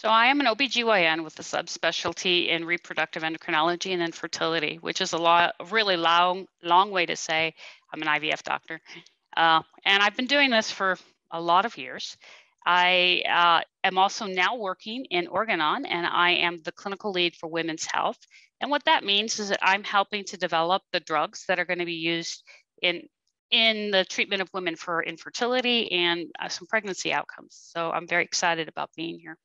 So I am an OBGYN with a subspecialty in reproductive endocrinology and infertility, which is a lot, really long, long way to say I'm an IVF doctor. Uh, and I've been doing this for a lot of years. I uh, am also now working in Organon, and I am the clinical lead for women's health. And what that means is that I'm helping to develop the drugs that are going to be used in in the treatment of women for infertility and uh, some pregnancy outcomes. So I'm very excited about being here.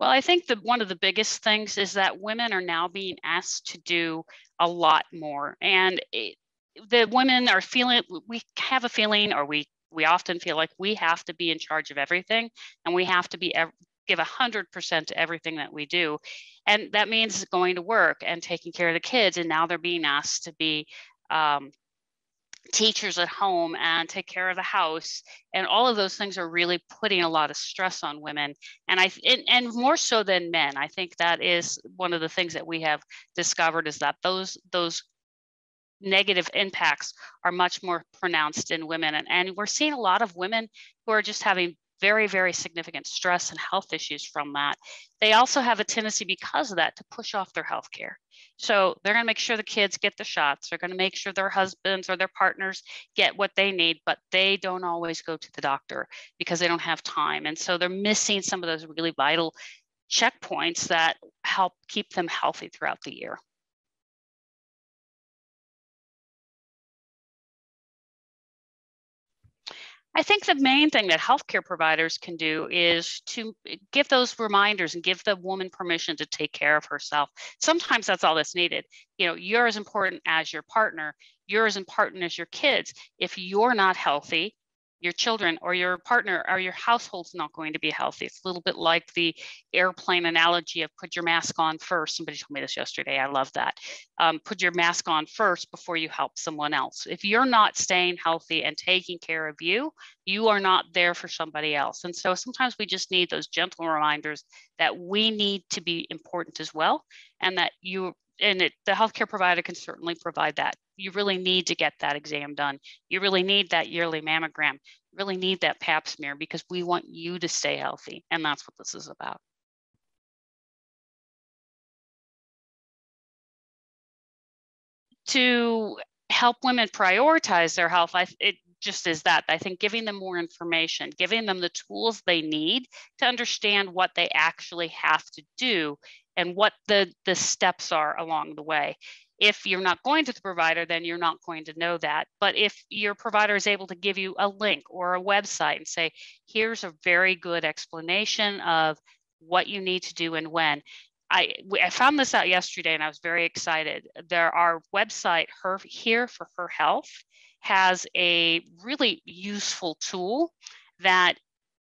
Well, I think that one of the biggest things is that women are now being asked to do a lot more. And it, the women are feeling, we have a feeling, or we we often feel like we have to be in charge of everything and we have to be give 100% to everything that we do and that means going to work and taking care of the kids and now they're being asked to be um, teachers at home and take care of the house and all of those things are really putting a lot of stress on women. And i and, and, more so than men. I think that is one of the things that we have discovered is that those those negative impacts are much more pronounced in women. And, and we're seeing a lot of women who are just having very, very significant stress and health issues from that. They also have a tendency because of that to push off their health care. So they're going to make sure the kids get the shots. They're going to make sure their husbands or their partners get what they need, but they don't always go to the doctor because they don't have time. And so they're missing some of those really vital checkpoints that help keep them healthy throughout the year. I think the main thing that healthcare providers can do is to eh, give those reminders and give the woman permission to take care of herself. Sometimes that's all that's needed. You know, you're as important as your partner, you're as important as your kids. If you're not healthy, your children or your partner or your household's not going to be healthy. It's a little bit like the airplane analogy of put your mask on first. Somebody told me this yesterday. I love that. Um, put your mask on first before you help someone else. If you're not staying healthy and taking care of you, you are not there for somebody else. And so sometimes we just need those gentle reminders that we need to be important as well and that you and it, the healthcare provider can certainly provide that. You really need to get that exam done. You really need that yearly mammogram. You really need that pap smear because we want you to stay healthy. And that's what this is about. To help women prioritize their health, I, it just is that. I think giving them more information, giving them the tools they need to understand what they actually have to do and what the, the steps are along the way. If you're not going to the provider, then you're not going to know that. But if your provider is able to give you a link or a website and say, here's a very good explanation of what you need to do and when. I, I found this out yesterday and I was very excited. There our website, her here for her health, has a really useful tool that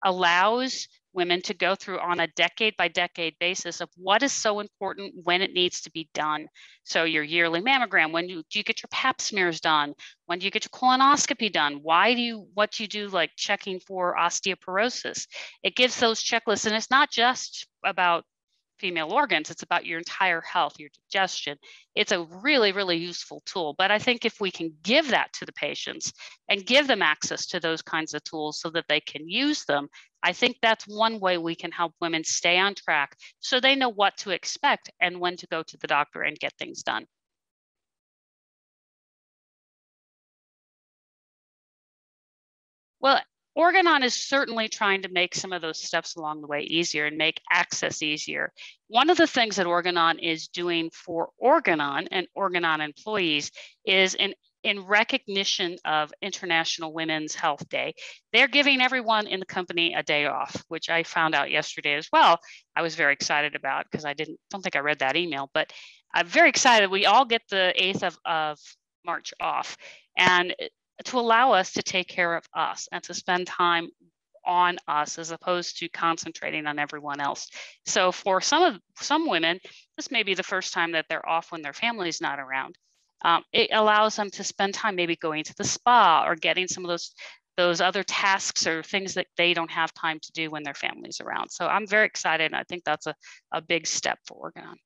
allows women to go through on a decade by decade basis of what is so important when it needs to be done. So your yearly mammogram, when you, do you get your pap smears done? When do you get your colonoscopy done? Why do you, what do you do like checking for osteoporosis? It gives those checklists and it's not just about female organs. It's about your entire health, your digestion. It's a really, really useful tool. But I think if we can give that to the patients and give them access to those kinds of tools so that they can use them, I think that's one way we can help women stay on track so they know what to expect and when to go to the doctor and get things done. Well, Organon is certainly trying to make some of those steps along the way easier and make access easier. One of the things that Organon is doing for Organon and Organon employees is in, in recognition of International Women's Health Day, they're giving everyone in the company a day off, which I found out yesterday as well. I was very excited about because I didn't don't think I read that email, but I'm very excited. We all get the 8th of, of March off. And to allow us to take care of us and to spend time on us as opposed to concentrating on everyone else. So for some of some women, this may be the first time that they're off when their family's not around. Um, it allows them to spend time maybe going to the spa or getting some of those those other tasks or things that they don't have time to do when their family's around. So I'm very excited. And I think that's a, a big step for Organon.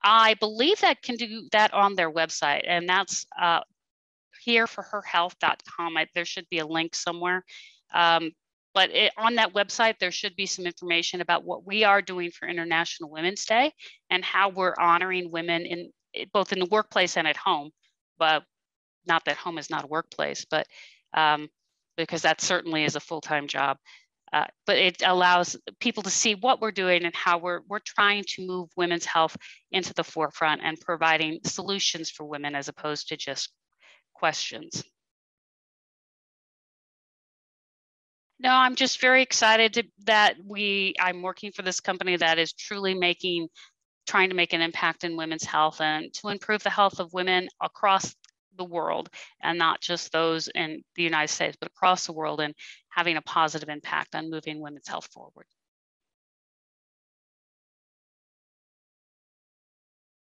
I believe that can do that on their website, and that's uh, hereforherhealth.com. I, there should be a link somewhere. Um, but it, on that website, there should be some information about what we are doing for International Women's Day and how we're honoring women in both in the workplace and at home. But not that home is not a workplace, but um, because that certainly is a full-time job. Uh, but it allows people to see what we're doing and how we're, we're trying to move women's health into the forefront and providing solutions for women as opposed to just questions. No, I'm just very excited to, that we, I'm working for this company that is truly making, trying to make an impact in women's health and to improve the health of women across the world and not just those in the United States, but across the world and having a positive impact on moving women's health forward.